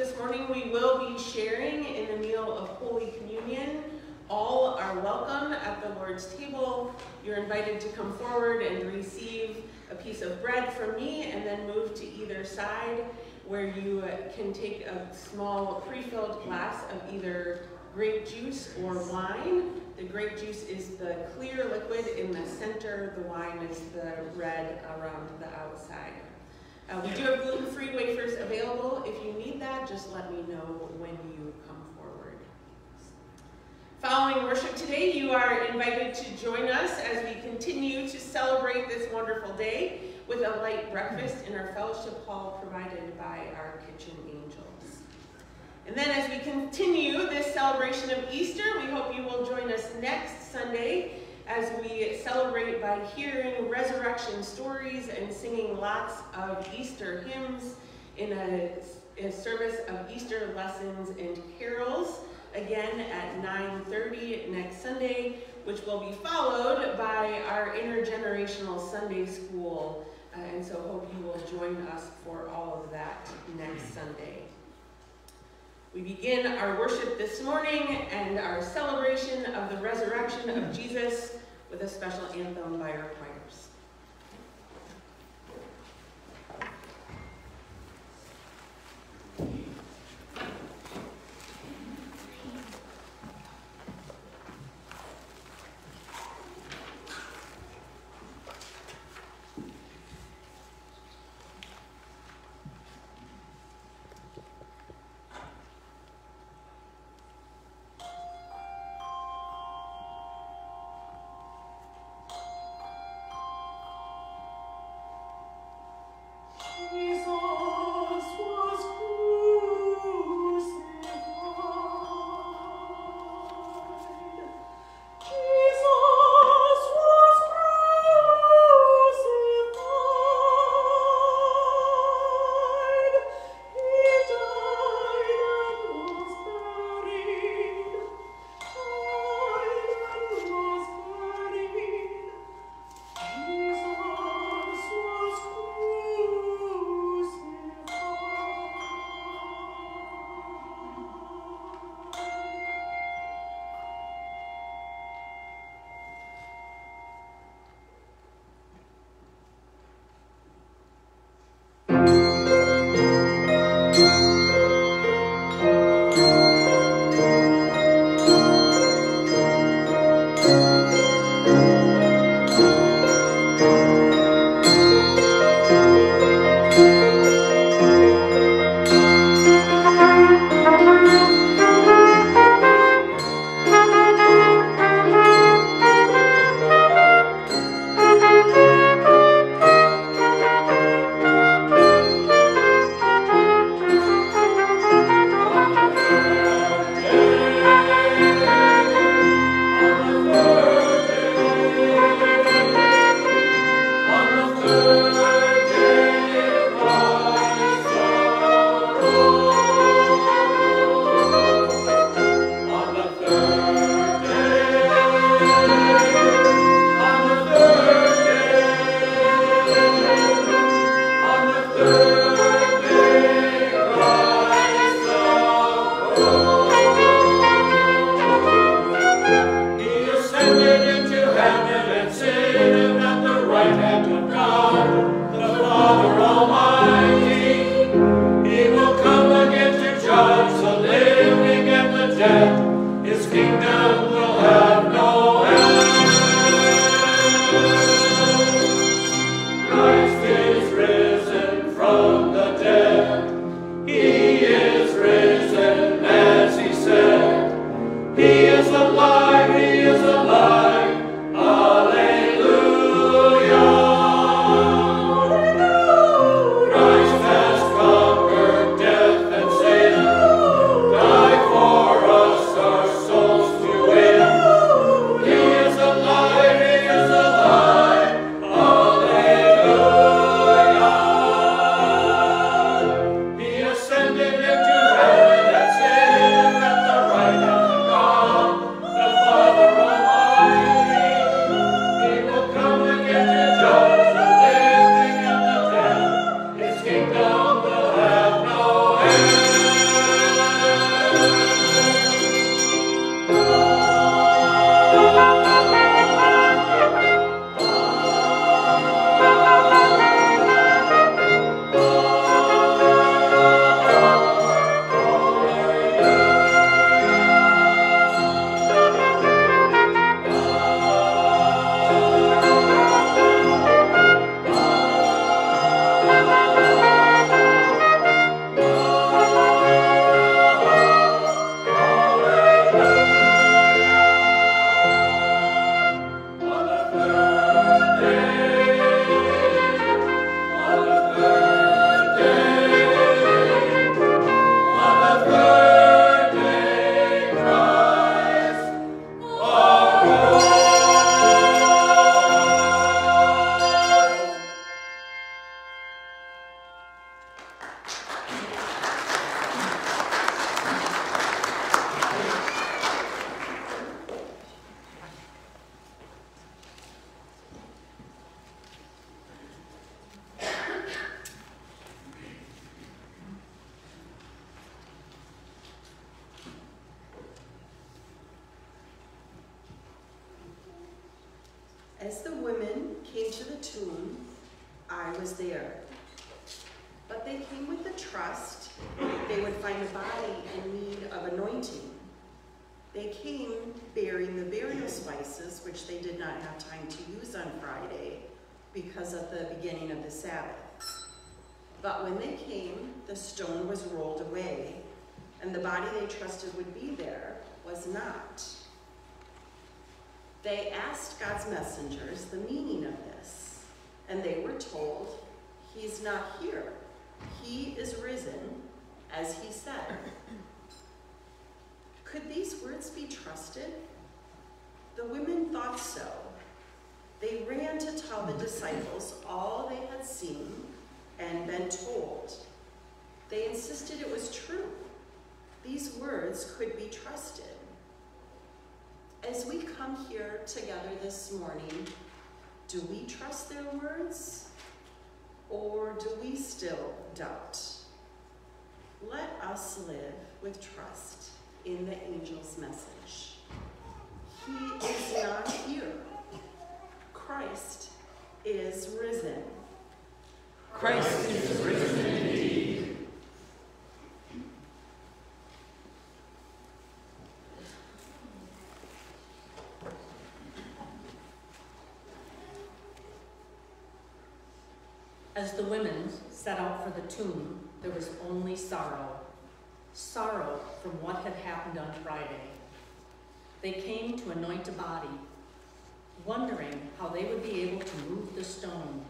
this morning we will be sharing in the meal of Holy Communion. All are welcome at the Lord's table. You're invited to come forward and receive a piece of bread from me and then move to either side where you can take a small pre-filled glass of either grape juice or wine. The grape juice is the clear liquid in the center, the wine is the red around the outside. Uh, we do have gluten-free wafers available. If you need that, just let me know when you come forward. Following worship today, you are invited to join us as we continue to celebrate this wonderful day with a light breakfast in our fellowship hall provided by our kitchen angels. And then as we continue this celebration of Easter, we hope you will join us next Sunday as we celebrate by hearing resurrection stories and singing lots of Easter hymns in a, a service of Easter lessons and carols, again at 9.30 next Sunday, which will be followed by our intergenerational Sunday school. Uh, and so hope you will join us for all of that next Sunday. We begin our worship this morning and our celebration of the resurrection of Jesus with a special anthem by our choir. As the women came to the tomb, I was there. But they came with the trust they would find a body in need of anointing. They came bearing the burial spices, which they did not have time to use on Friday because of the beginning of the Sabbath. But when they came, the stone was rolled away, and the body they trusted would be there was not. They asked God's messengers the meaning of this, and they were told, He's not here. He is risen, as he said. Could these words be trusted? The women thought so. They ran to tell the disciples all they had seen and been told. They insisted it was true. These words could be trusted. As we come here together this morning, do we trust their words or do we still doubt? Let us live with trust in the angel's message. He is not here. Christ is risen. Christ is risen indeed. As the women set out the tomb, there was only sorrow. Sorrow from what had happened on Friday. They came to anoint a body, wondering how they would be able to move the stone,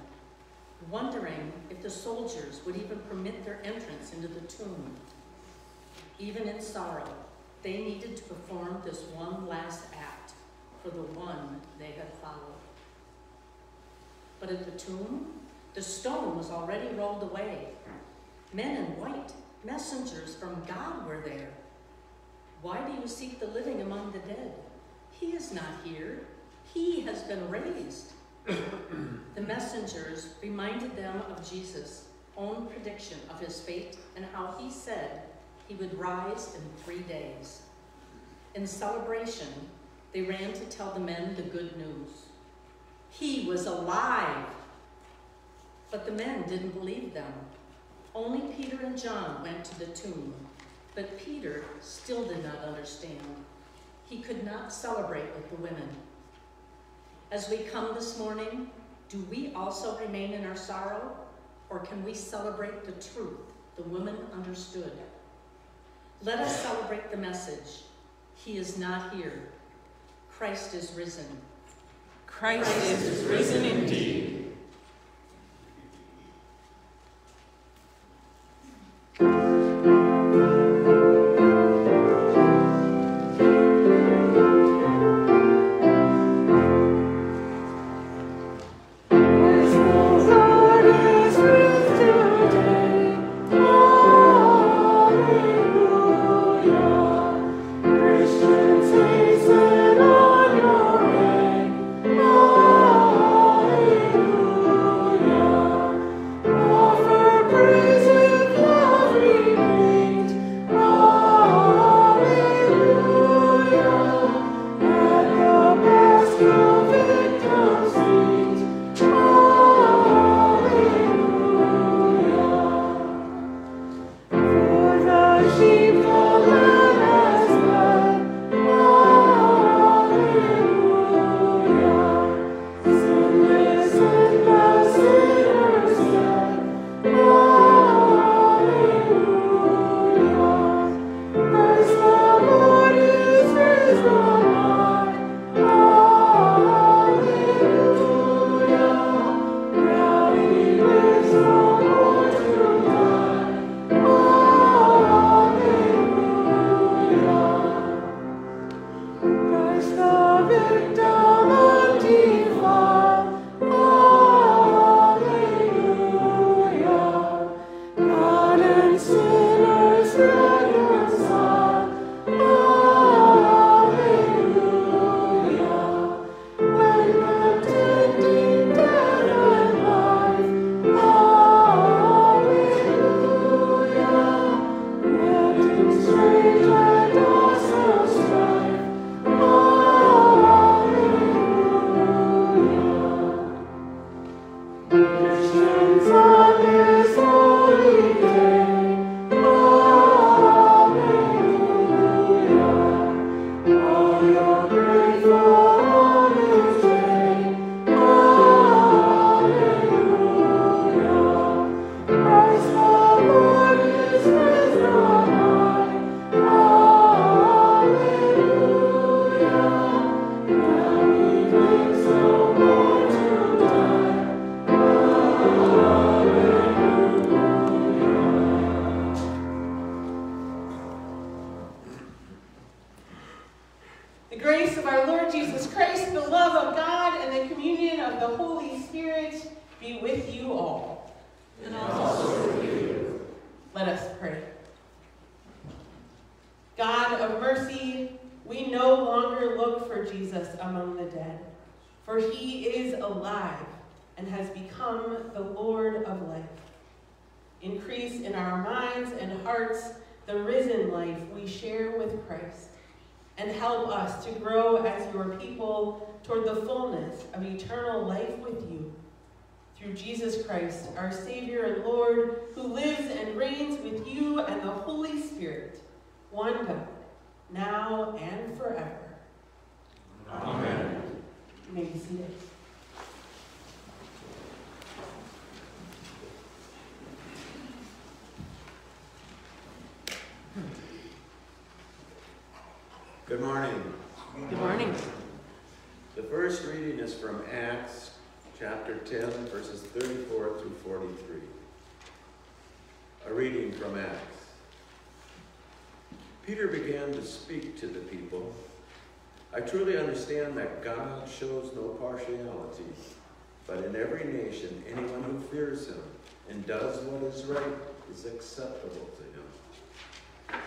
wondering if the soldiers would even permit their entrance into the tomb. Even in sorrow, they needed to perform this one last act for the one they had followed. But at the tomb, the stone was already rolled away. Men in white, messengers from God, were there. Why do you seek the living among the dead? He is not here. He has been raised. the messengers reminded them of Jesus' own prediction of his fate and how he said he would rise in three days. In celebration, they ran to tell the men the good news. He was alive. But the men didn't believe them. Only Peter and John went to the tomb, but Peter still did not understand. He could not celebrate with the women. As we come this morning, do we also remain in our sorrow, or can we celebrate the truth the women understood? Let us celebrate the message. He is not here. Christ is risen. Christ is risen indeed. Thank you. Christ, our Savior and Lord, who lives and reigns with you and the Holy Spirit, one God, now and forever. Amen. You may be seated. Good morning. Good morning. The first reading is from Acts chapter 10, verses 34 through 43. A reading from Acts. Peter began to speak to the people. I truly understand that God shows no partiality, but in every nation, anyone who fears him and does what is right is acceptable to him.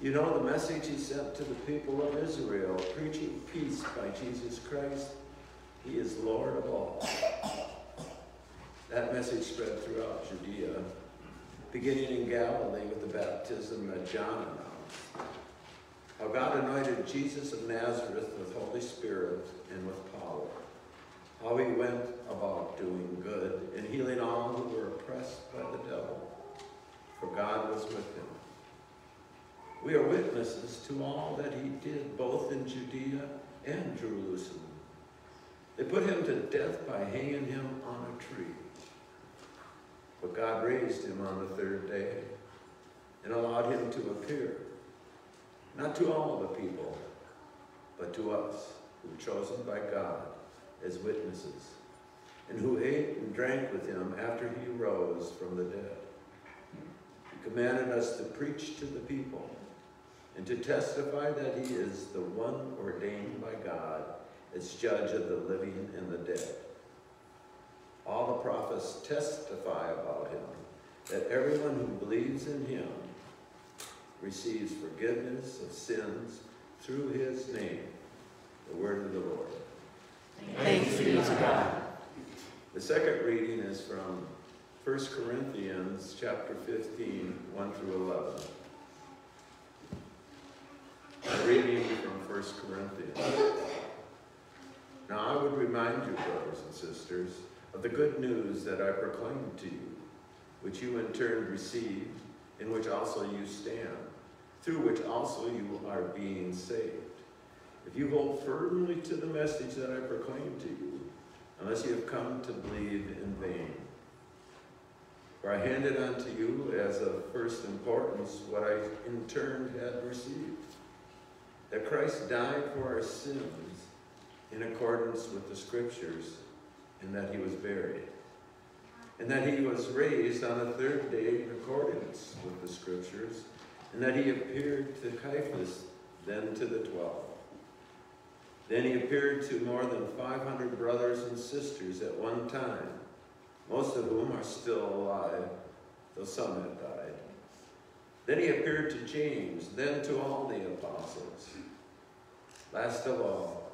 You know the message he sent to the people of Israel, preaching peace by Jesus Christ. He is Lord of all. That message spread throughout Judea, beginning in Galilee with the baptism that John announced. How God anointed Jesus of Nazareth with Holy Spirit and with power. How he went about doing good and healing all who were oppressed by the devil, for God was with him. We are witnesses to all that he did, both in Judea and Jerusalem. They put him to death by hanging him on a tree. But God raised him on the third day and allowed him to appear, not to all the people, but to us, who were chosen by God as witnesses, and who ate and drank with him after he rose from the dead. He commanded us to preach to the people and to testify that he is the one ordained by God as judge of the living and the dead. All the prophets testify about him, that everyone who believes in him receives forgiveness of sins through his name. The word of the Lord. Thanks be to God. The second reading is from 1 Corinthians chapter 15, 1 through 11. A reading from 1 Corinthians. Would remind you, brothers and sisters, of the good news that I proclaimed to you, which you in turn received, in which also you stand, through which also you are being saved. If you hold firmly to the message that I proclaimed to you, unless you have come to believe in vain. For I handed unto you as of first importance what I in turn had received, that Christ died for our sins in accordance with the Scriptures, and that he was buried, and that he was raised on the third day in accordance with the Scriptures, and that he appeared to Cephas, then to the twelve. Then he appeared to more than 500 brothers and sisters at one time, most of whom are still alive, though some have died. Then he appeared to James, then to all the apostles. Last of all,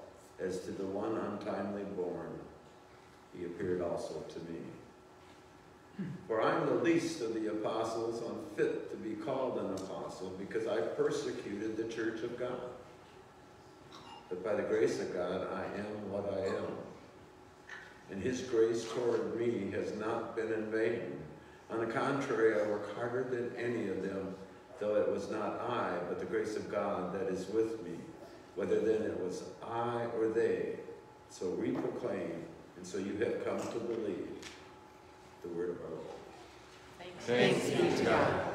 as to the one untimely born, he appeared also to me. For I am the least of the apostles, unfit to be called an apostle, because I persecuted the church of God. But by the grace of God, I am what I am. And his grace toward me has not been in vain. On the contrary, I work harder than any of them, though it was not I, but the grace of God that is with me. Whether then it was I or they. So we proclaim, and so you have come to believe the word of our Lord. Thanks be to God.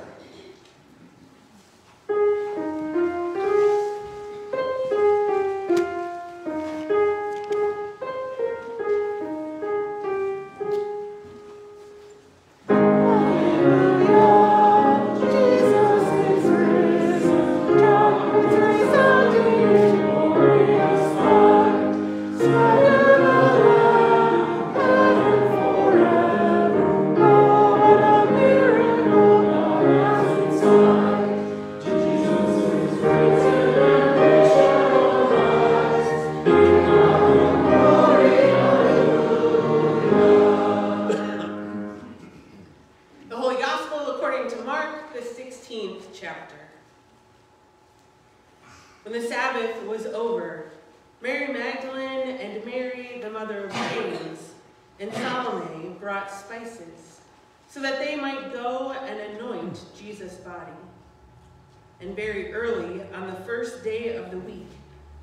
Day of the week,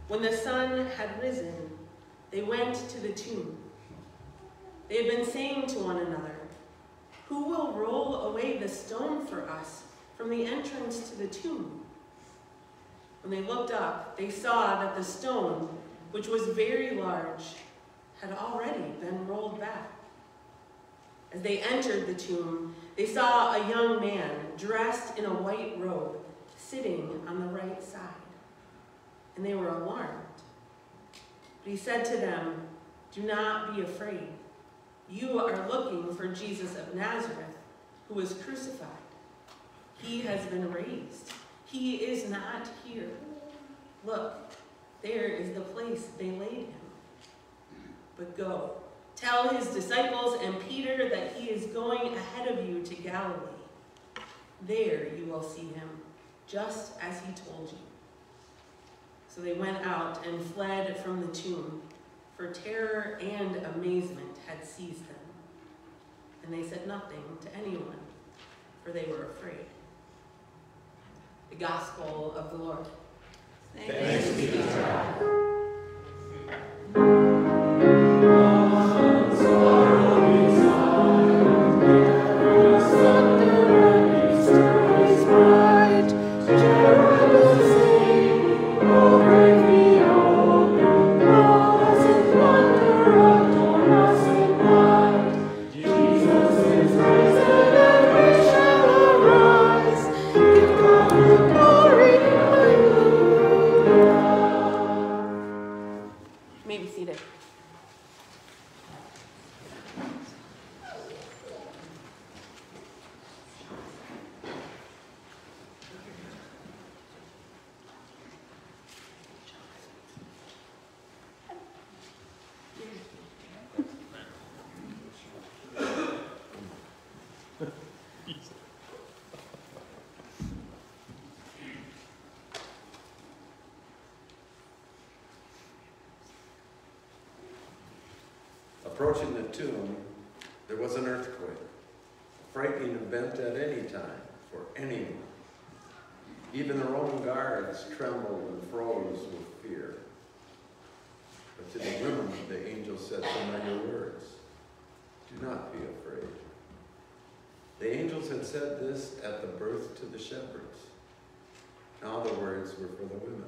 when the sun had risen, they went to the tomb. They had been saying to one another, Who will roll away the stone for us from the entrance to the tomb? When they looked up, they saw that the stone, which was very large, had already been rolled back. As they entered the tomb, they saw a young man dressed in a white robe sitting on the right side, and they were alarmed. But he said to them, Do not be afraid. You are looking for Jesus of Nazareth, who was crucified. He has been raised. He is not here. Look, there is the place they laid him. But go, tell his disciples and Peter that he is going ahead of you to Galilee. There you will see him, just as he told you. So they went out and fled from the tomb, for terror and amazement had seized them. And they said nothing to anyone, for they were afraid. The Gospel of the Lord. Thanks be to God. Said this at the birth to the shepherds. Now the words were for the women.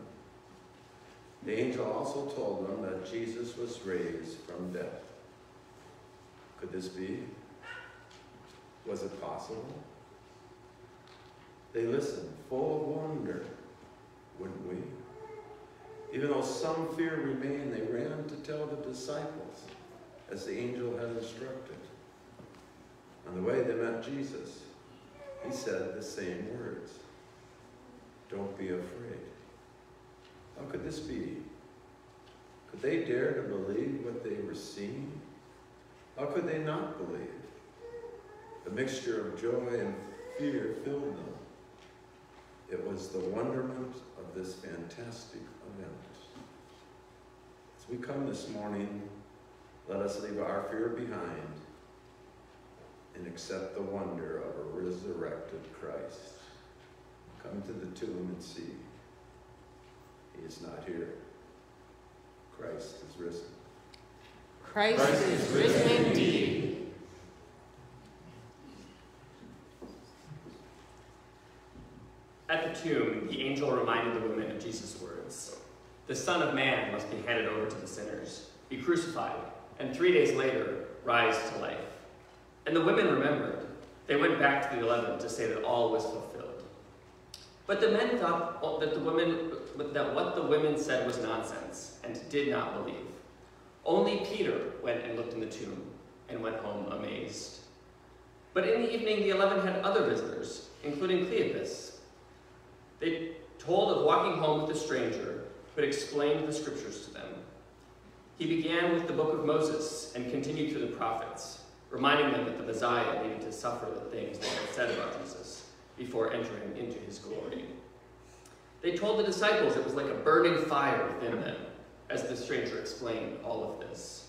The angel also told them that Jesus was raised from death. Could this be? Was it possible? They listened, full of wonder, wouldn't we? Even though some fear remained, they ran to tell the disciples, as the angel had instructed. On the way they met Jesus, he said the same words. Don't be afraid. How could this be? Could they dare to believe what they were seeing? How could they not believe? The mixture of joy and fear filled them. It was the wonderment of this fantastic event. As we come this morning, let us leave our fear behind and accept the wonder of a resurrected Christ. Come to the tomb and see. He is not here. Christ is risen. Christ, is risen indeed. At the tomb, the angel reminded the women of Jesus' words The Son of Man must be handed over to the sinners, be crucified, and three days later rise to life. And the women remembered. They went back to the eleven to say that all was fulfilled. But the men thought that the women that what the women said was nonsense and did not believe. Only Peter went and looked in the tomb and went home amazed. But in the evening, the eleven had other visitors, including Cleopas. They told of walking home with a stranger, but explained the scriptures to them. He began with the book of Moses and continued through the prophets, reminding them that the Messiah needed to suffer the things they had said about Jesus before entering into his glory. They told the disciples it was like a burning fire within them, as the stranger explained all of this.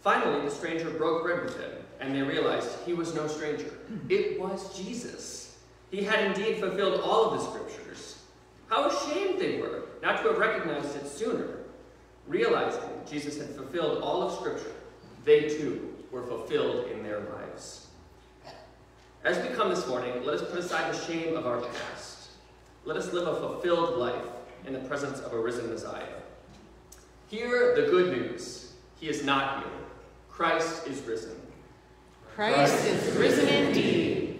Finally, the stranger broke bread with him, and they realized he was no stranger. It was Jesus. He had indeed fulfilled all of the scriptures. How ashamed they were not to have recognized it sooner. Realizing Jesus had fulfilled all of scripture, they too were fulfilled in their lives. As we come this morning, let us put aside the shame of our past. Let us live a fulfilled life in the presence of a risen Messiah. Hear the good news. He is not here. Christ is risen. Christ is risen indeed.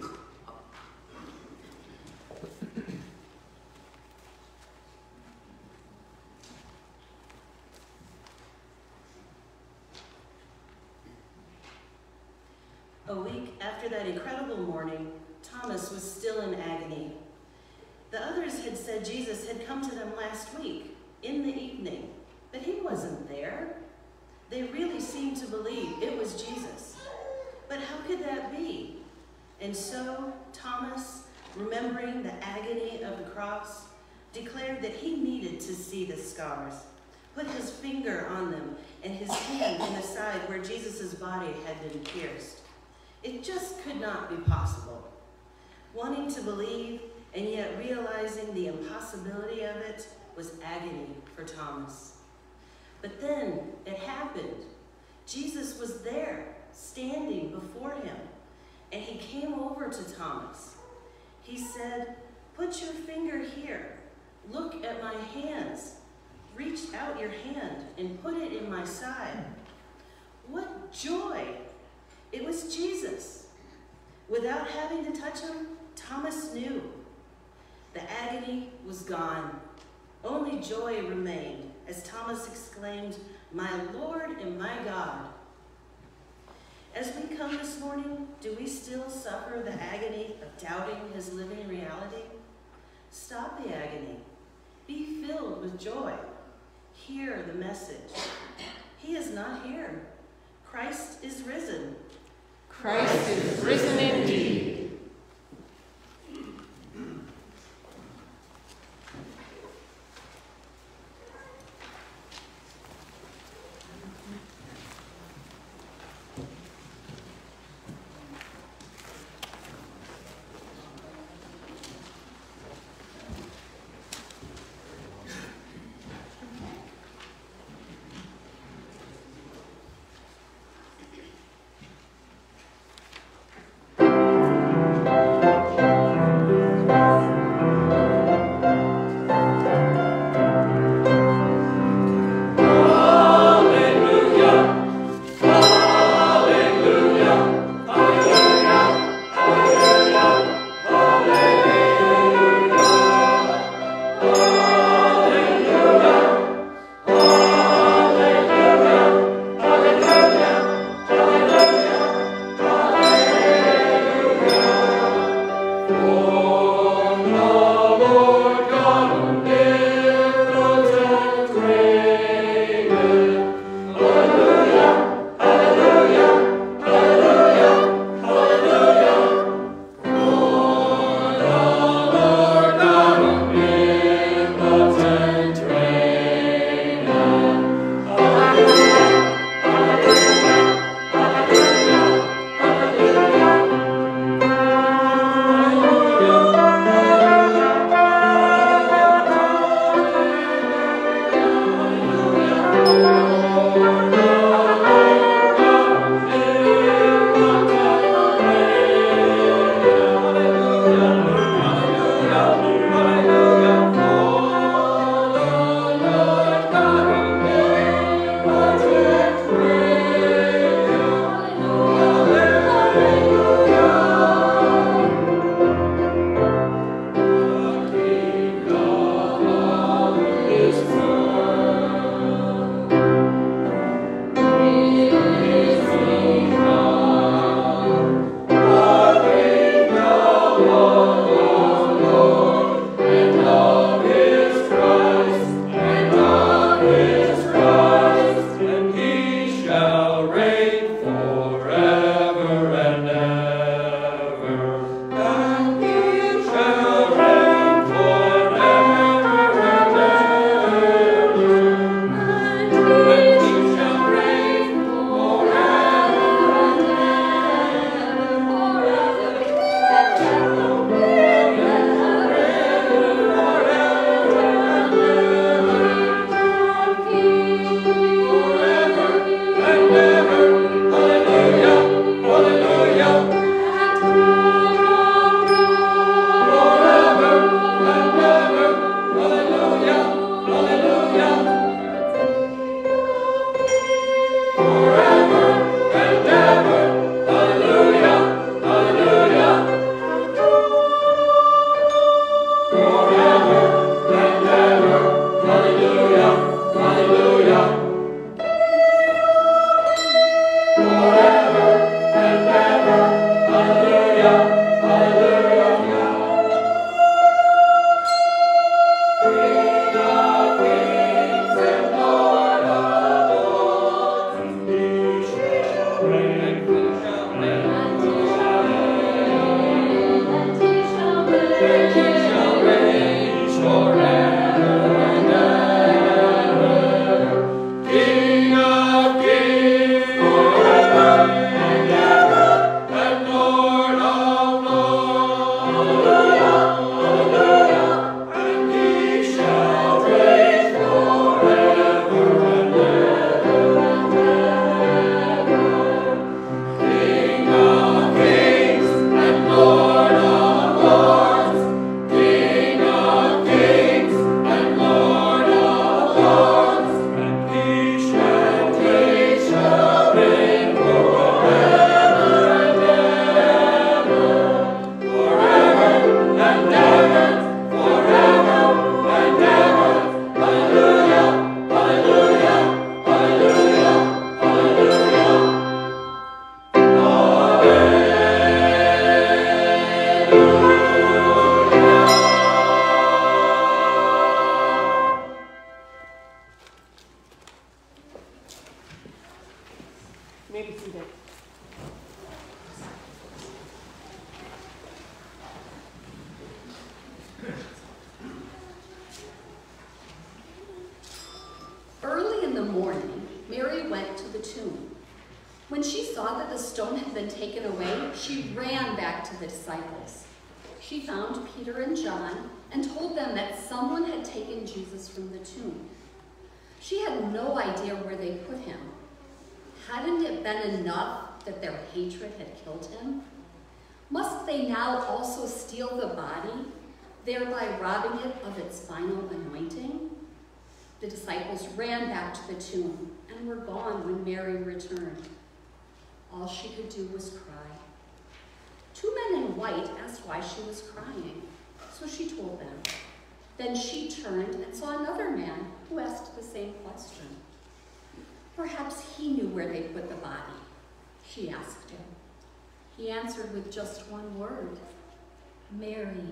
A week after that incredible morning, Thomas was still in agony. The others had said Jesus had come to them last week, in the evening, but he wasn't there. They really seemed to believe it was Jesus. But how could that be? And so Thomas, remembering the agony of the cross, declared that he needed to see the scars, put his finger on them, and his hand in the side where Jesus' body had been pierced. It just could not be possible. Wanting to believe and yet realizing the impossibility of it was agony for Thomas. But then it happened. Jesus was there, standing before him, and he came over to Thomas. He said, Put your finger here. Look at my hands. Reach out your hand and put it in my side. What joy! It was Jesus. Without having to touch him, Thomas knew. The agony was gone. Only joy remained as Thomas exclaimed, My Lord and my God. As we come this morning, do we still suffer the agony of doubting his living reality? Stop the agony. Be filled with joy. Hear the message. He is not here. Christ is risen. Christ is risen indeed. Just one word, Mary.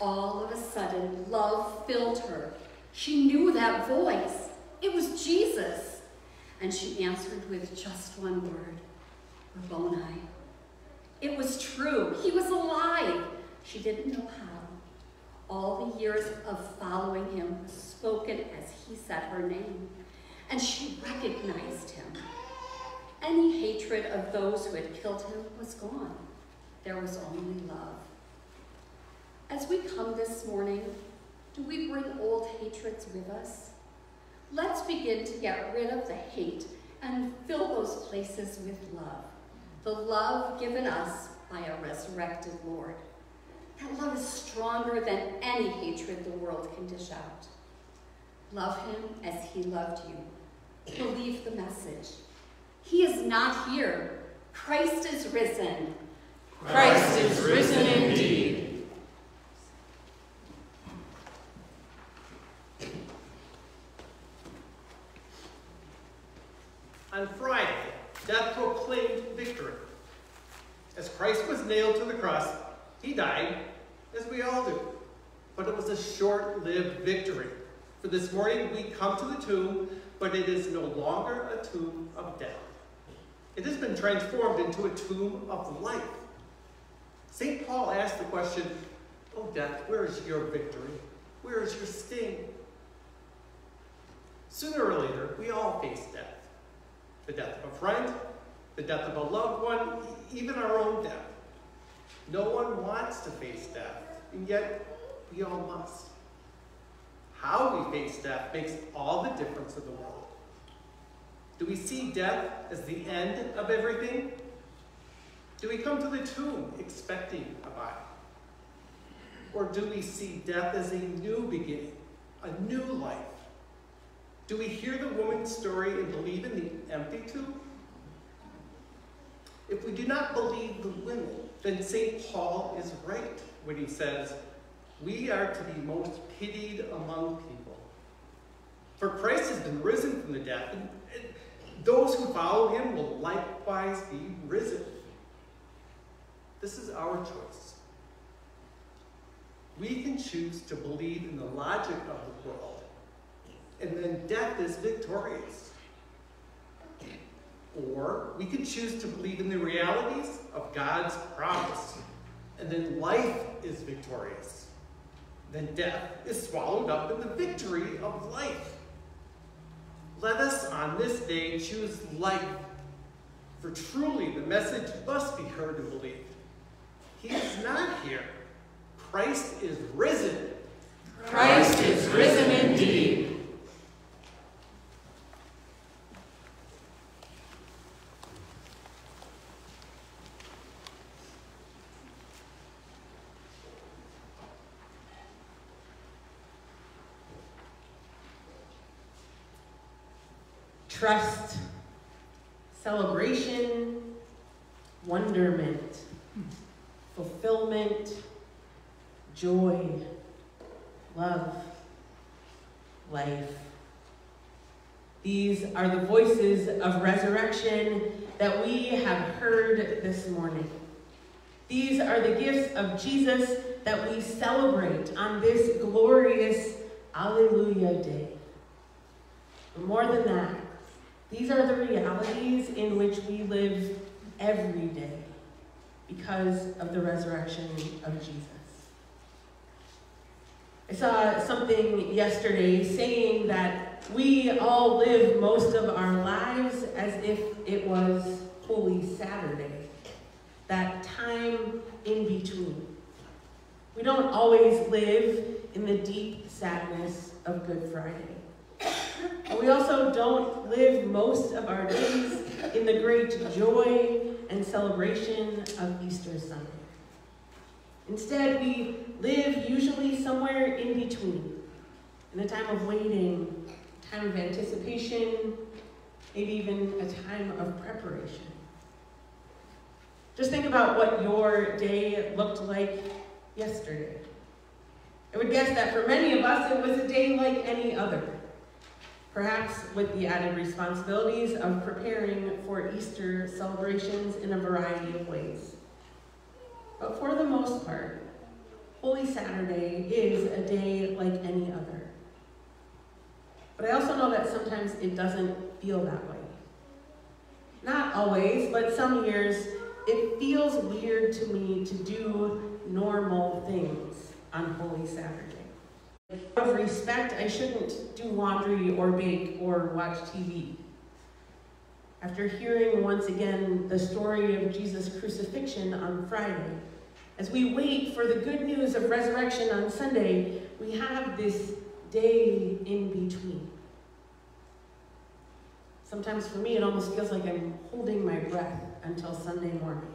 All of a sudden, love filled her. She knew that voice. It was Jesus. And she answered with just one word, Rabboni. It was true. He was alive. She didn't know how. All the years of following him were spoken as he said her name, and she recognized him. Any hatred of those who had killed him was gone. There was only love. As we come this morning, do we bring old hatreds with us? Let's begin to get rid of the hate and fill those places with love. The love given us by a resurrected Lord. That love is stronger than any hatred the world can dish out. Love him as he loved you. Believe the message. He is not here. Christ is risen. Christ is risen indeed. On Friday, death proclaimed victory. As Christ was nailed to the cross, he died, as we all do. But it was a short-lived victory. For this morning we come to the tomb, but it is no longer a tomb of death. It has been transformed into a tomb of life. St. Paul asked the question, Oh, death, where is your victory? Where is your sting? Sooner or later, we all face death. The death of a friend, the death of a loved one, even our own death. No one wants to face death, and yet we all must. How we face death makes all the difference in the world. Do we see death as the end of everything? Do we come to the tomb expecting a body? Or do we see death as a new beginning, a new life? Do we hear the woman's story and believe in the empty tomb? If we do not believe the women, then St. Paul is right when he says, We are to be most pitied among people. For Christ has been risen from the dead, and those who follow him will likewise be risen. This is our choice. We can choose to believe in the logic of the world, and then death is victorious. Or we can choose to believe in the realities of God's promise, and then life is victorious. Then death is swallowed up in the victory of life. Let us on this day choose life, for truly the message must be heard and believed. He is not here. Christ is risen. Christ is risen indeed. Trust, celebration, wonderment, fulfillment, joy, love, life. These are the voices of resurrection that we have heard this morning. These are the gifts of Jesus that we celebrate on this glorious Alleluia Day. But more than that, these are the realities in which we live every day because of the resurrection of Jesus. I saw something yesterday saying that we all live most of our lives as if it was Holy Saturday, that time in between. We don't always live in the deep sadness of Good Friday. And we also don't live most of our days in the great joy and celebration of Easter Sunday. Instead, we live usually somewhere in between, in a time of waiting, time of anticipation, maybe even a time of preparation. Just think about what your day looked like yesterday. I would guess that for many of us, it was a day like any other. Perhaps with the added responsibilities of preparing for Easter celebrations in a variety of ways. But for the most part, Holy Saturday is a day like any other. But I also know that sometimes it doesn't feel that way. Not always, but some years it feels weird to me to do normal things on Holy Saturday. Of respect, I shouldn't do laundry or bake or watch TV. After hearing once again the story of Jesus' crucifixion on Friday, as we wait for the good news of resurrection on Sunday, we have this day in between. Sometimes for me, it almost feels like I'm holding my breath until Sunday morning,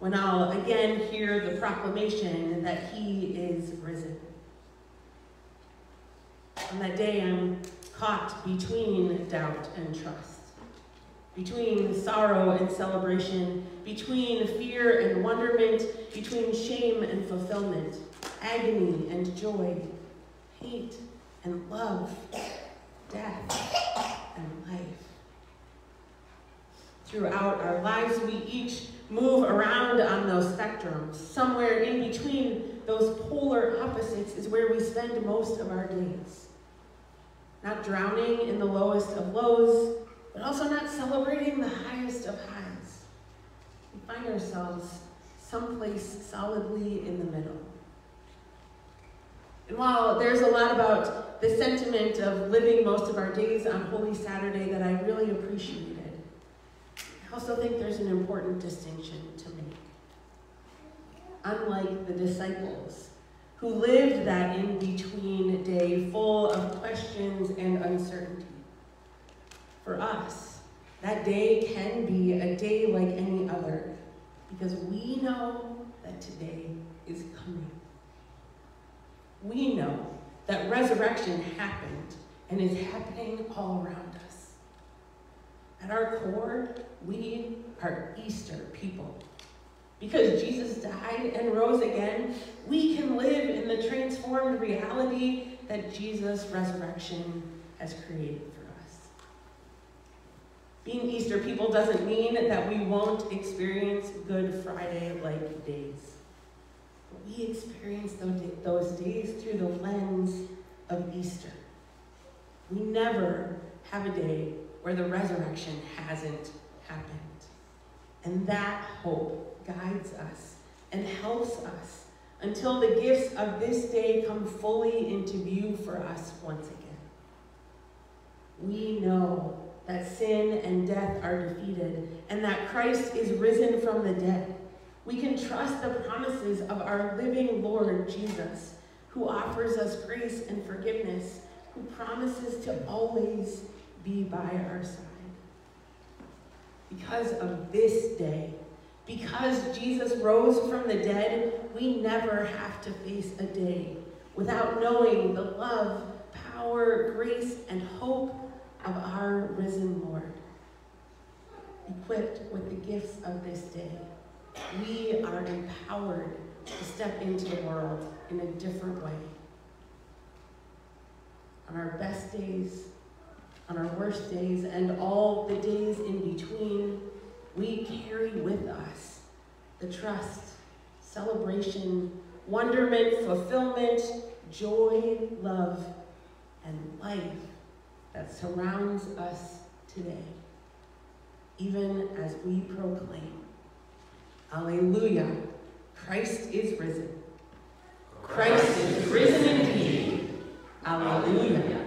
when I'll again hear the proclamation that He is risen. On that day, I'm caught between doubt and trust, between sorrow and celebration, between fear and wonderment, between shame and fulfillment, agony and joy, hate and love, death and life. Throughout our lives, we each move around on those spectrums. Somewhere in between those polar opposites is where we spend most of our days. Not drowning in the lowest of lows, but also not celebrating the highest of highs. We find ourselves someplace solidly in the middle. And while there's a lot about the sentiment of living most of our days on Holy Saturday that I really appreciated, I also think there's an important distinction to make. Unlike the disciples, who lived that in between day full of questions and uncertainty, for us, that day can be a day like any other because we know that today is coming. We know that resurrection happened and is happening all around us. At our core, we are Easter people. Because Jesus died and rose again, we can live in the transformed reality that Jesus' resurrection has created for us. Being Easter people doesn't mean that we won't experience Good Friday like days. But we experience those days through the lens of Easter. We never have a day where the resurrection hasn't happened. And that hope guides us and helps us until the gifts of this day come fully into view for us once again. We know that sin and death are defeated and that Christ is risen from the dead. We can trust the promises of our living Lord Jesus, who offers us grace and forgiveness, who promises to always be by our side. Because of this day, because Jesus rose from the dead, we never have to face a day without knowing the love, power, grace, and hope of our risen Lord. Equipped with the gifts of this day, we are empowered to step into the world in a different way. On our best days, on our worst days, and all the days in between, we carry with us the trust, celebration, wonderment, fulfillment, joy, love, and life that surrounds us today, even as we proclaim, Alleluia, Christ is risen. Christ is risen indeed. Alleluia.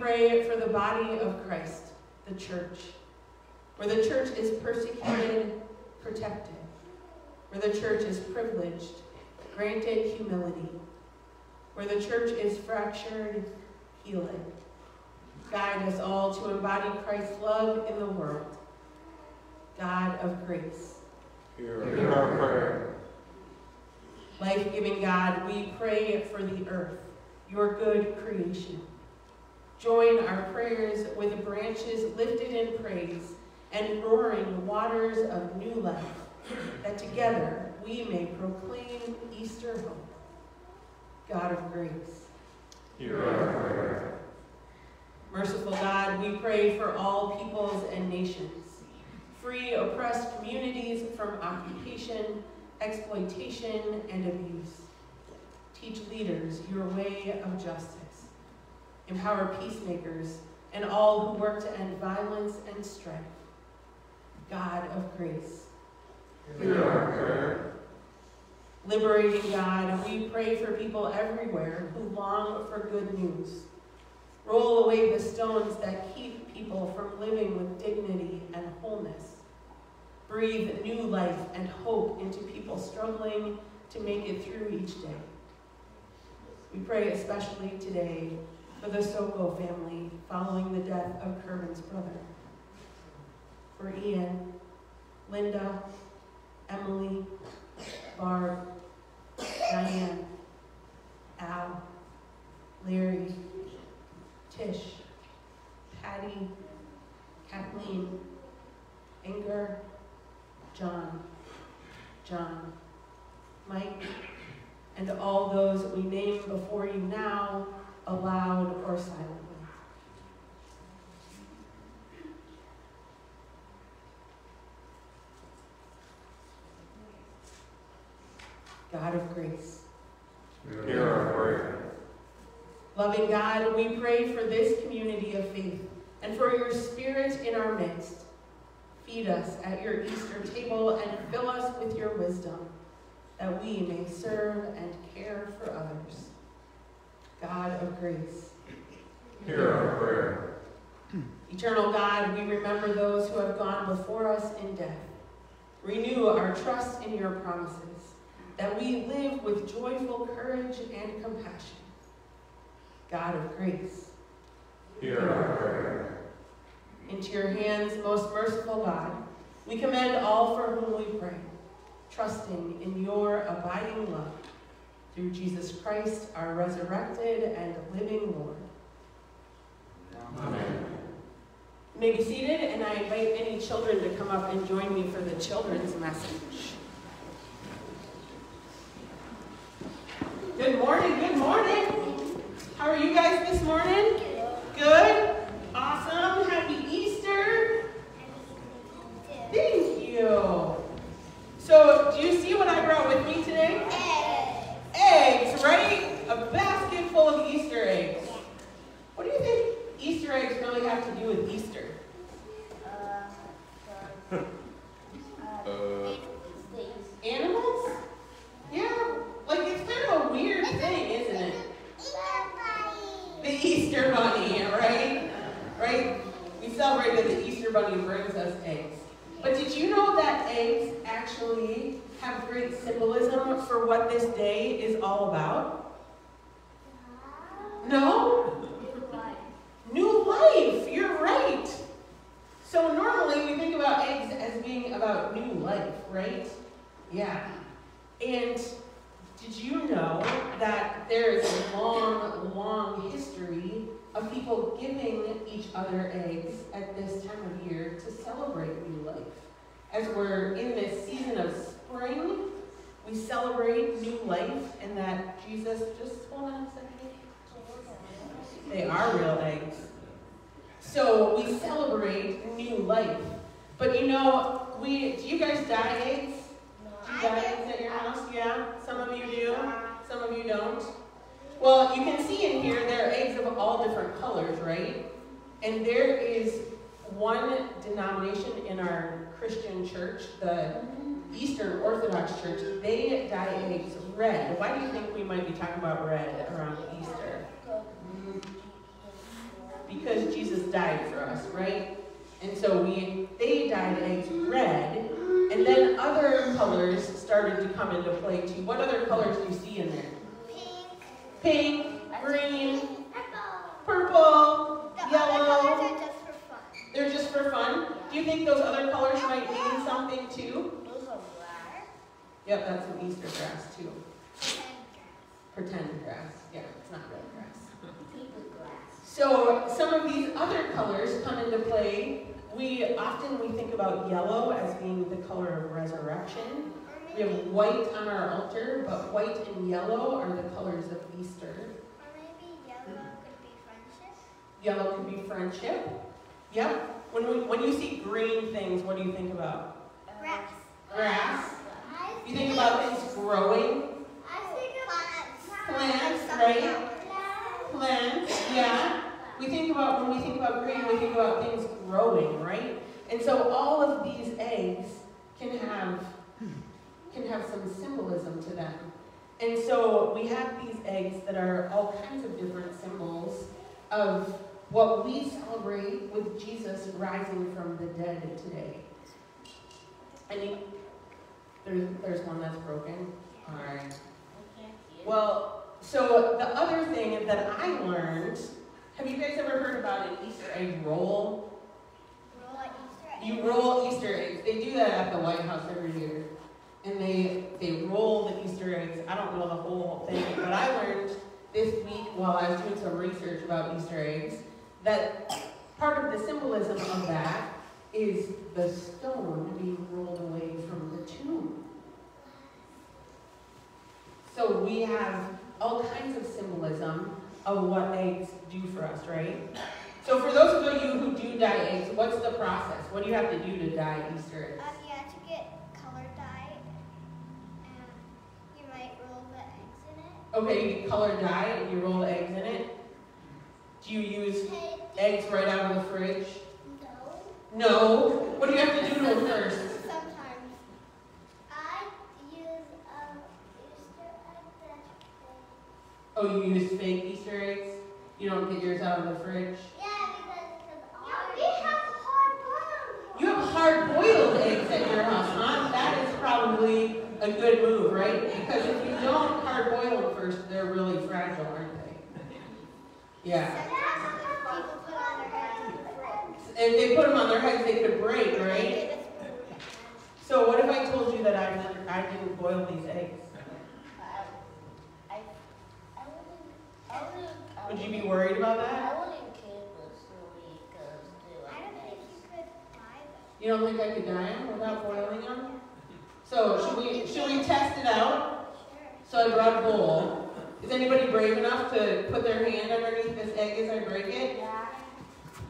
Pray for the body of Christ, the church, where the church is persecuted, protected, where the church is privileged, granted humility, where the church is fractured, healing. Guide us all to embody Christ's love in the world. God of grace. Hear our prayer. Life-giving God, we pray for the earth, your good creation. Join our prayers with the branches lifted in praise and roaring waters of new life, that together we may proclaim Easter hope. God of grace. Hear our prayer. Merciful God, we pray for all peoples and nations. Free oppressed communities from occupation, exploitation, and abuse. Teach leaders your way of justice. Empower peacemakers and all who work to end violence and strife. God of grace. Hear our prayer. Liberating God, we pray for people everywhere who long for good news. Roll away the stones that keep people from living with dignity and wholeness. Breathe new life and hope into people struggling to make it through each day. We pray especially today for the Soko family following the death of Kerwin's brother. For Ian, Linda, Emily, Barb, Diane, Al, Larry, Tish, Patty, Kathleen, Inger, John, John, Mike, and all those we name before you now, aloud or silently. God of grace. Hear our prayer. Loving God, we pray for this community of faith and for your spirit in our midst. Feed us at your Easter table and fill us with your wisdom, that we may serve and care for others. God of grace. Hear our prayer. Eternal God, we remember those who have gone before us in death. Renew our trust in your promises, that we live with joyful courage and compassion. God of grace. Hear our prayer. Into your hands, most merciful God, we commend all for whom we pray, trusting in your abiding love through Jesus Christ, our resurrected and living Lord. Amen. You may be seated, and I invite any children to come up and join me for the children's message. Good morning, good morning. How are you guys this morning? Good? Awesome. Happy Easter. Thank you. So, do you see what I brought with me today? Eggs, right? A basket full of Easter eggs. What do you think Easter eggs really have to do with Easter? Uh, Animals? Yeah, like it's kind of a weird thing, isn't it? The Easter Bunny, right? Right? We celebrate that the Easter Bunny brings us eggs. But did you know that eggs actually have great symbolism for what this day is all about? No? New life, you're right. So normally we think about eggs as being about new life, right? Yeah. And did you know that there is a long, long history of people giving each other eggs at this time of year to celebrate new life? As we're in this season of spring, we celebrate new life and that Jesus, just hold on a second. They are real eggs. So we celebrate new life. But you know, we do you guys dye eggs? Do you dye eggs at your house? Yeah? Some of you do, some of you don't. Well, you can see in here there are eggs of all different colors, right? And there is one denomination in our Christian church, the Eastern Orthodox Church, they dye eggs red. Why do you think we might be talking about red around Easter? because Jesus died for us, right? And so we they dyed eggs red, and then other colors started to come into play too. What other colors do you see in there? Pink, Pink, green, purple, yellow. They're just for fun. Do you think those other colors might mean something too? Yep, that's some Easter grass too. Pretend grass. Yeah, it's not real grass. So some of these other colors come into play. We often we think about yellow as being the color of resurrection. We have white on our altar, but white and yellow are the colors of Easter. Maybe yellow mm. could be friendship. Yellow could be friendship. Yep. When we, when you see green things, what do you think about? Grass. Grass. You think about things growing. I think about plants, right? Plants, yeah. We think about, when we think about green, we think about things growing, right? And so all of these eggs can have, can have some symbolism to them. And so we have these eggs that are all kinds of different symbols of what we celebrate with Jesus rising from the dead today. And there's, there's one that's broken. All right. Well, so the other thing that I learned, have you guys ever heard about an Easter egg roll? roll Easter You roll Easter eggs. They do that at the White House every year. And they they roll the Easter eggs. I don't know the whole thing, but I learned this week while I was doing some research about Easter eggs that part of the symbolism of that is the stone being rolled away from the tomb. So we have all kinds of symbolism of what eggs do for us, right? So for those of you who do dye eggs, what's the process? What do you have to do to dye Easter eggs? Um, you have to get color dye, and you might roll the eggs in it. Okay, you get colored dye and you roll eggs in it. Do you use eggs right out of the fridge? No. No. What do you have to do to them first? Sometimes. I use um Easter egg that's Oh, you use fake Easter eggs? You don't get yours out of the fridge? Yeah, because because we have hard boiled. You have hard-boiled eggs at your house, huh? That is probably a good move, right? Because if you don't hard-boil them first, they're really fragile, aren't they? Yeah. Sometimes people put on their heads in the fridge. And if they put them on their heads, they could break, right? So what if I told you that I I didn't boil these eggs? Would you be worried about that? I don't think you could buy them. You don't think I could dye them without boiling them? So should we, should we test it out? Sure. So I brought a bowl. Is anybody brave enough to put their hand underneath this egg as I break it? Yeah.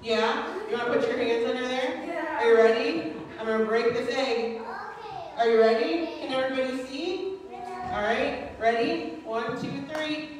Yeah? You wanna put your hands under there? Yeah. Are you ready? I'm gonna break this egg. Okay. Are you ready? Can everybody see? Yeah. All right, ready? One, two, three.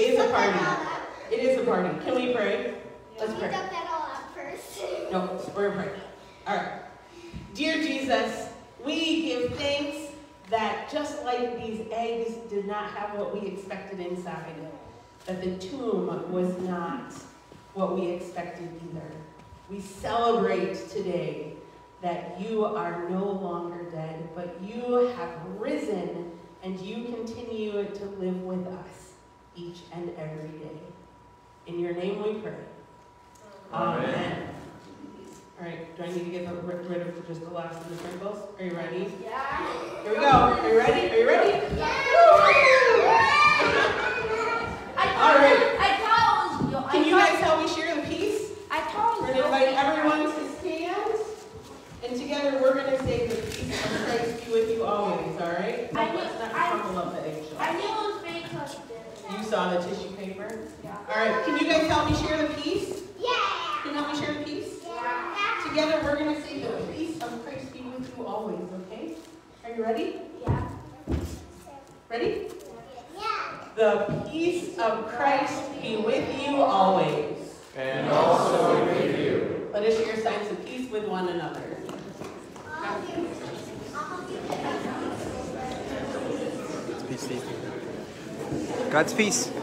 Is a Dump that all party. It is a party. Can we pray? Let's pray. that all out first. No, we're praying. All right. Dear Jesus, we give thanks that just like these eggs did not have what we expected inside, that the tomb was not what we expected either. We celebrate today that you are no longer dead, but you have risen and you continue to live with us each and every day. In your name we pray. Amen. All right, do I need to get the- rid of just the last of the sprinkles? Are you ready? Yeah. Here we go. Are you ready? Are you ready? Yeah. All right. I told you. I Can you guys help me share the peace? I told We're going to invite everyone to stand. And together we're going to say the peace of Christ be with you always, all right? I Don't knew- let's not I- crumple up the eggshell. I knew it was being touched. You saw the tissue paper? Yeah. All right, can you guys help me share the peace? Yeah. Can you help me share the peace? Yeah. Together we're going to say the peace of Christ be with you always, okay? Are you ready? Yeah. Ready? Yeah. The peace of Christ be with you always. And also with you. Let us share signs of peace with one another. I'll do. I'll do Peace, Steve. God's peace.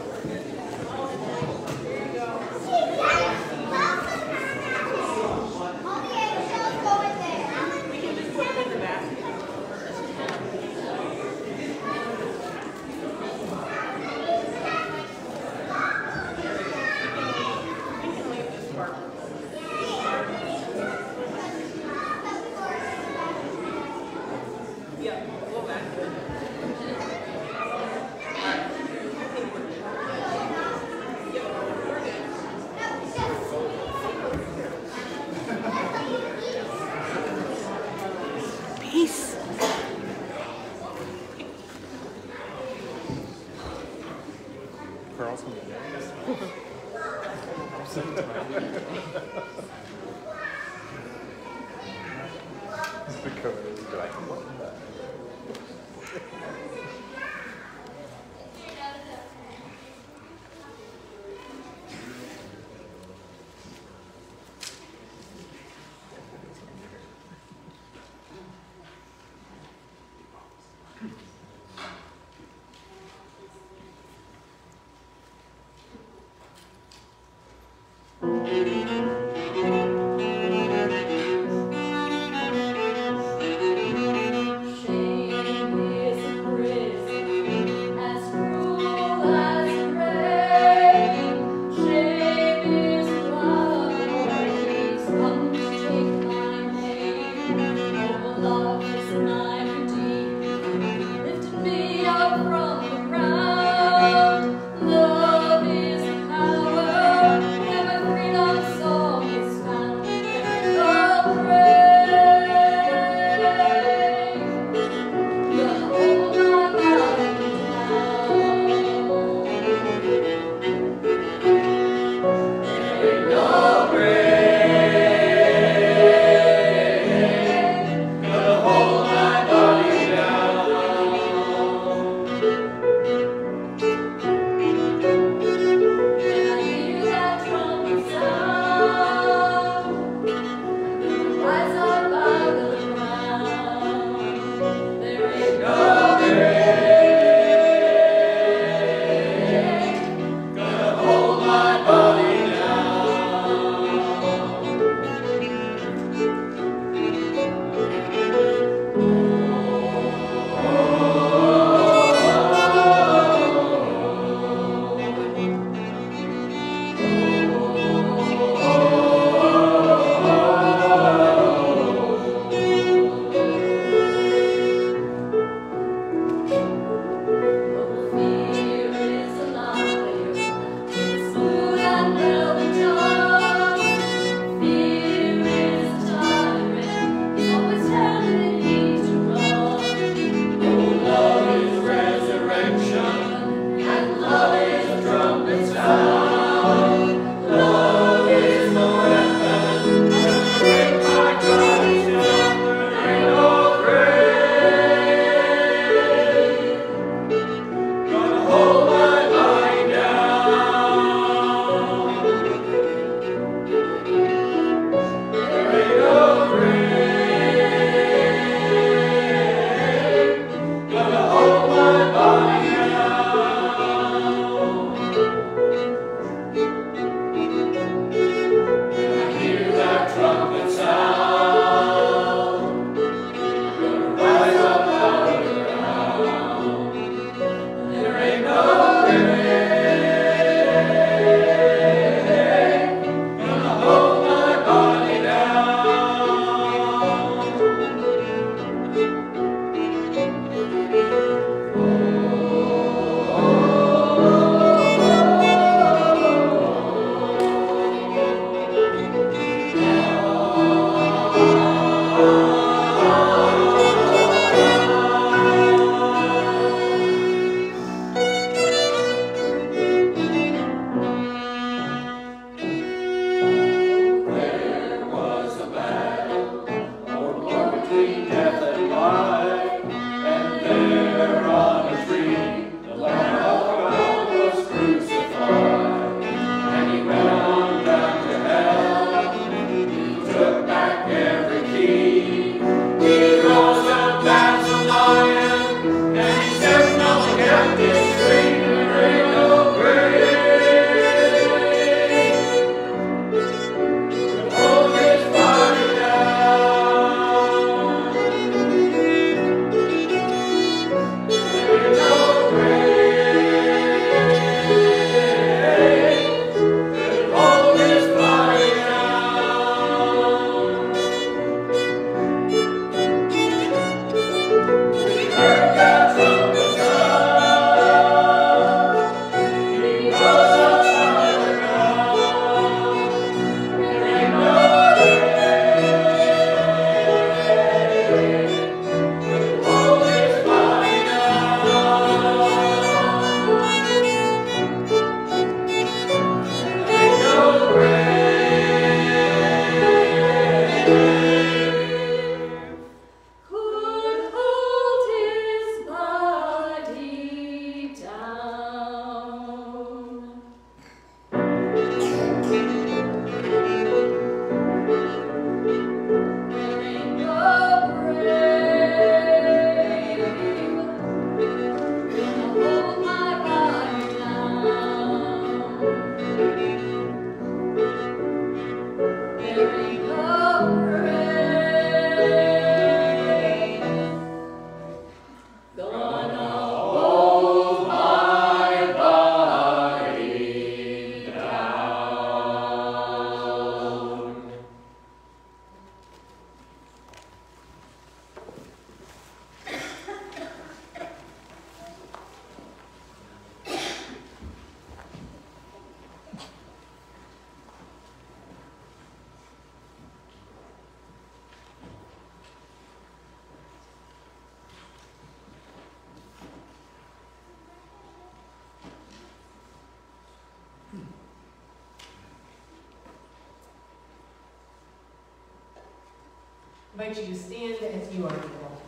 You to stand as you are able.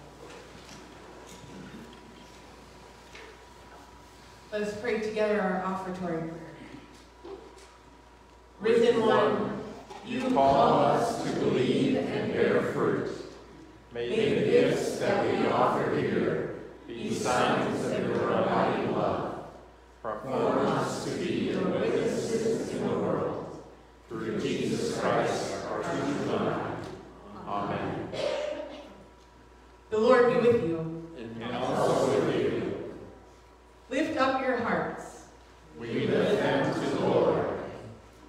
Let us pray together our offertory prayer. Risen One, You call us to believe and bear fruit. May the gifts that we offer here be signs of your abiding love. Form us to be your witnesses in the world. Through Jesus Christ, our true Son. Amen. the Lord be with you. And also with you. Lift up your hearts. We lift them to the Lord.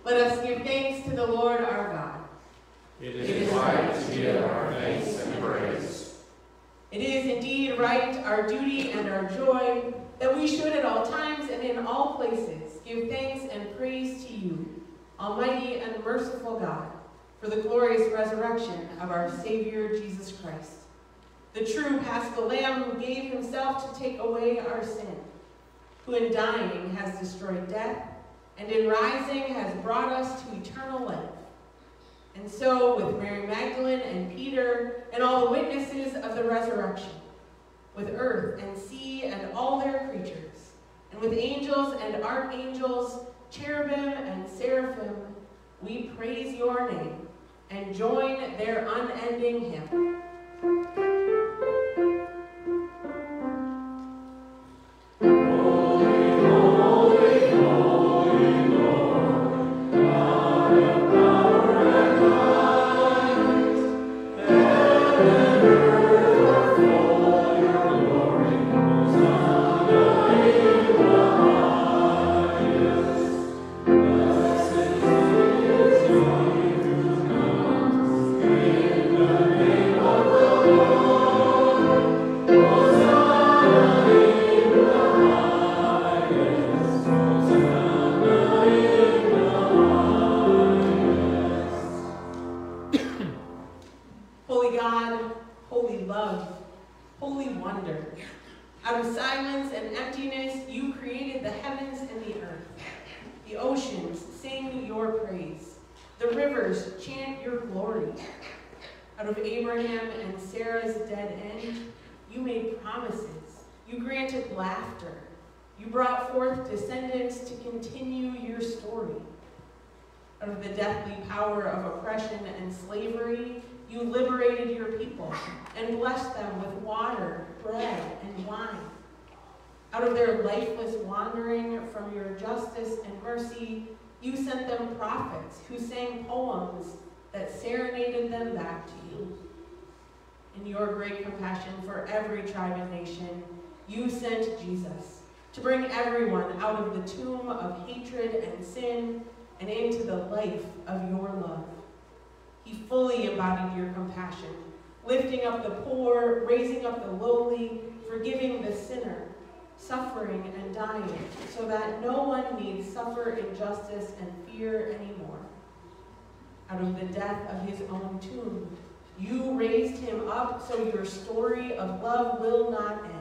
Let us give thanks to the Lord our God. It is right to give our thanks and praise. It is indeed right, our duty and our joy, that we should at all times and in all places give thanks and praise to you, Almighty and merciful God, for the glorious resurrection of our Savior Jesus Christ, the true Paschal Lamb who gave himself to take away our sin, who in dying has destroyed death, and in rising has brought us to eternal life. And so, with Mary Magdalene and Peter and all the witnesses of the resurrection, with earth and sea and all their creatures, and with angels and archangels, cherubim and seraphim, we praise your name and join their unending hymn. Laughter. You brought forth descendants to continue your story. Out of the deathly power of oppression and slavery, you liberated your people and blessed them with water, bread, and wine. Out of their lifeless wandering from your justice and mercy, you sent them prophets who sang poems that serenaded them back to you. In your great compassion for every tribe and nation, you sent Jesus to bring everyone out of the tomb of hatred and sin and into the life of your love. He fully embodied your compassion, lifting up the poor, raising up the lowly, forgiving the sinner, suffering and dying, so that no one need suffer injustice and fear anymore. Out of the death of his own tomb, you raised him up so your story of love will not end.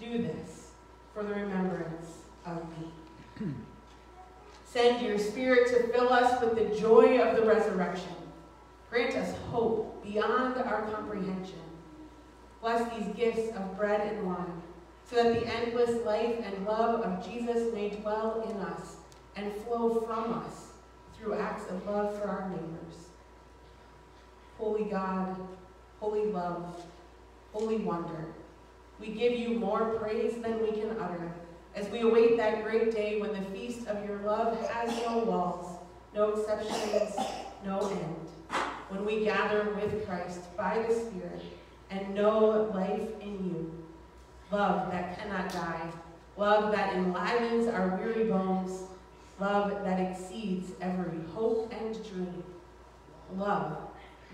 Do this for the remembrance of me. Send your Spirit to fill us with the joy of the resurrection. Grant us hope beyond our comprehension. Bless these gifts of bread and wine, so that the endless life and love of Jesus may dwell in us and flow from us through acts of love for our neighbors. Holy God, holy love, holy wonder, we give you more praise than we can utter as we await that great day when the feast of your love has no walls, no exceptions, no end. When we gather with Christ by the Spirit and know life in you, love that cannot die, love that enlivens our weary bones, love that exceeds every hope and dream, love,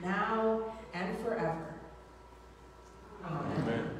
now and forever. Amen. Amen.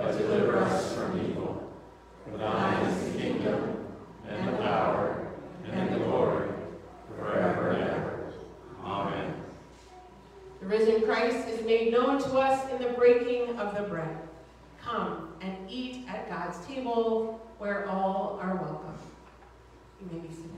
but deliver us from evil. For thine is the kingdom, and the power, and the glory, forever and ever. Amen. The risen Christ is made known to us in the breaking of the bread. Come and eat at God's table where all are welcome. You may be seated.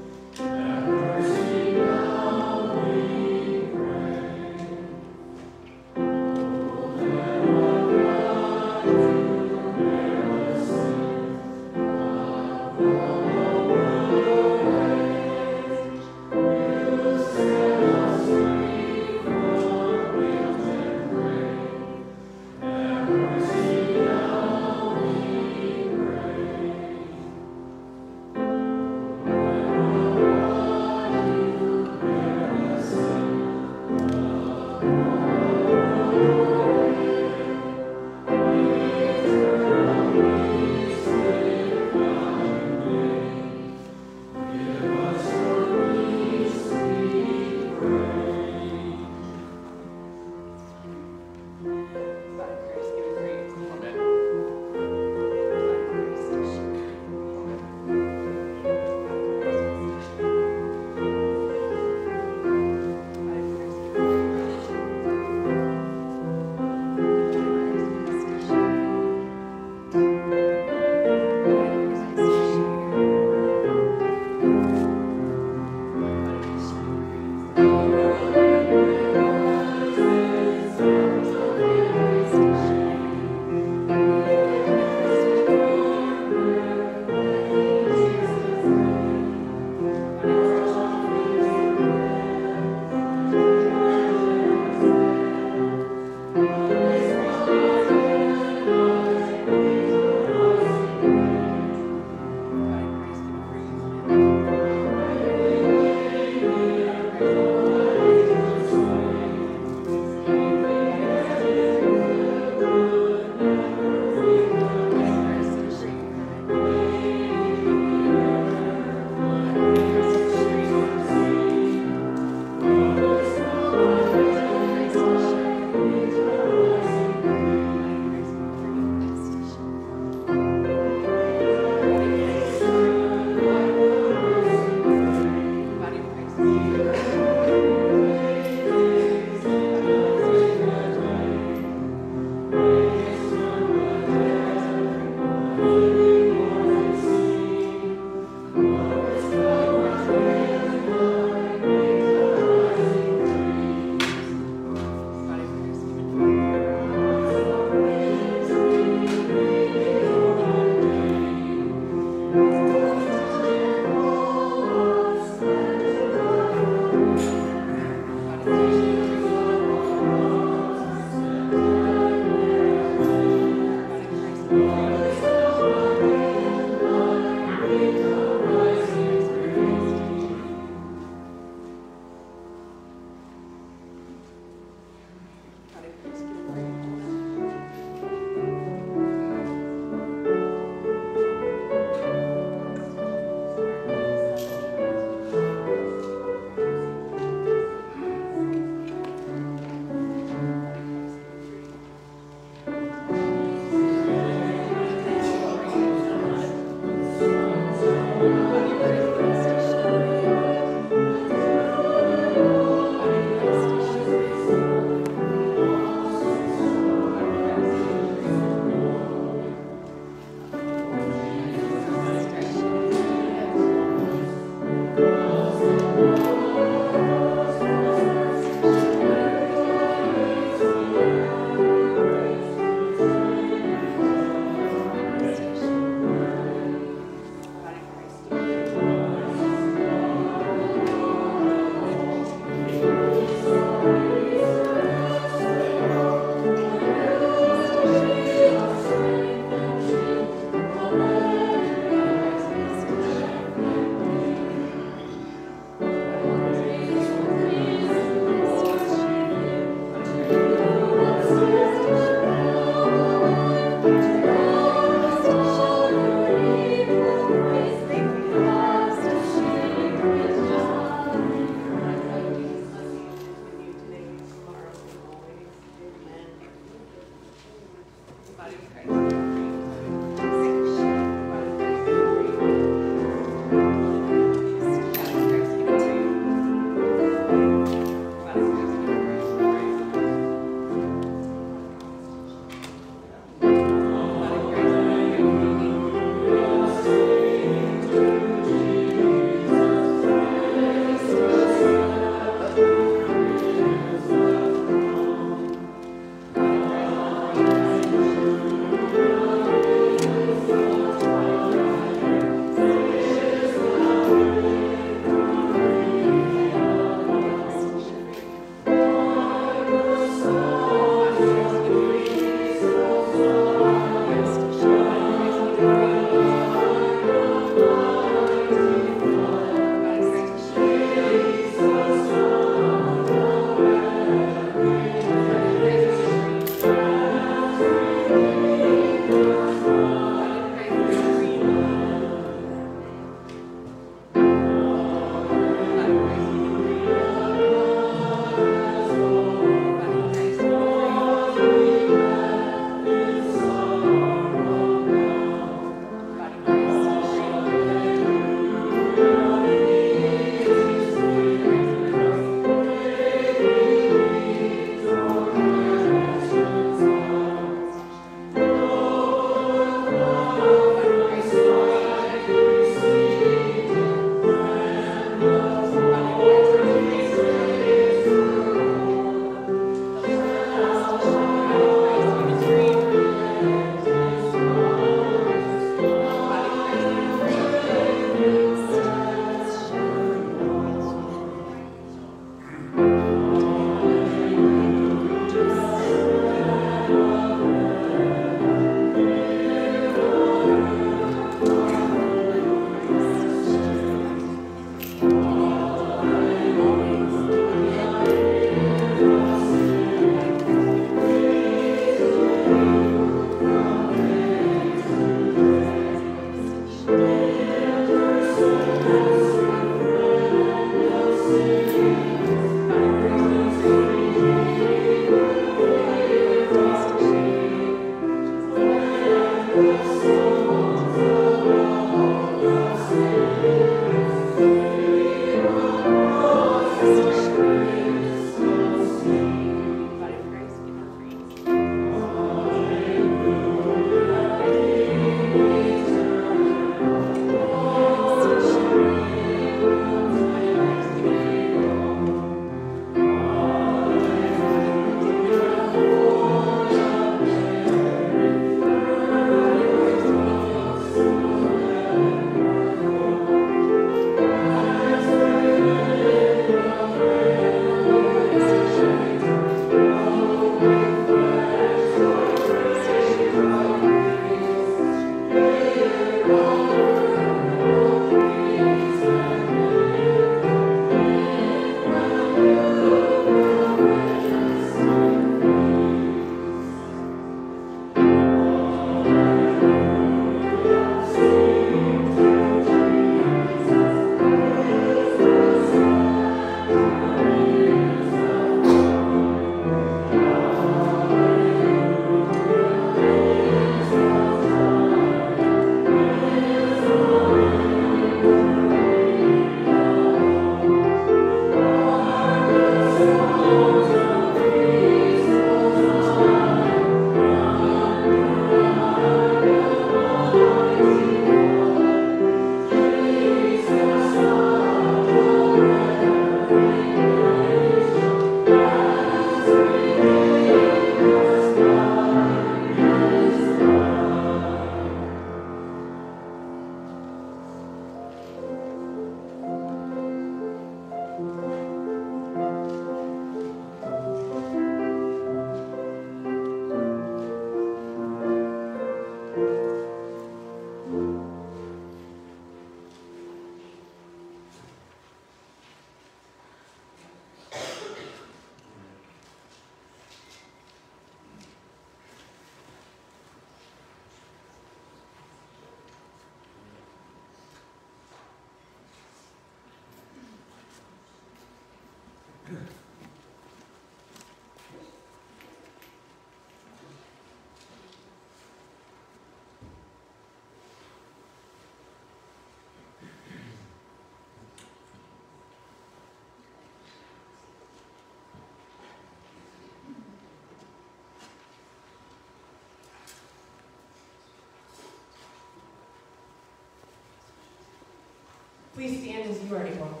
Please stand as you are able.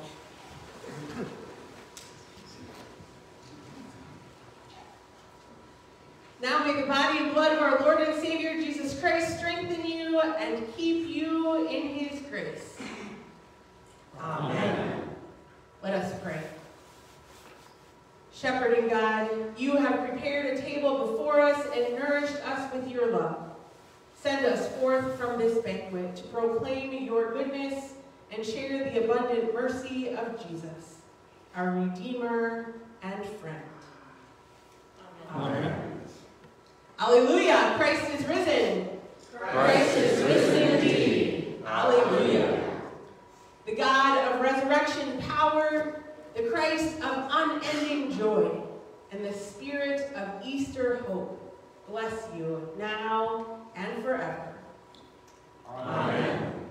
Now may the body and blood of our Lord and Savior Jesus Christ strengthen you and keep you in his grace. Amen. Let us pray. Shepherding God, you have prepared a table before us and nourished us with your love. Send us forth from this banquet to proclaim your goodness and share the abundant mercy of Jesus, our Redeemer and friend. Amen. Alleluia! Christ is risen. Christ is risen indeed. Alleluia. The God of resurrection power, the Christ of unending joy, and the Spirit of Easter hope, bless you now and forever. Amen.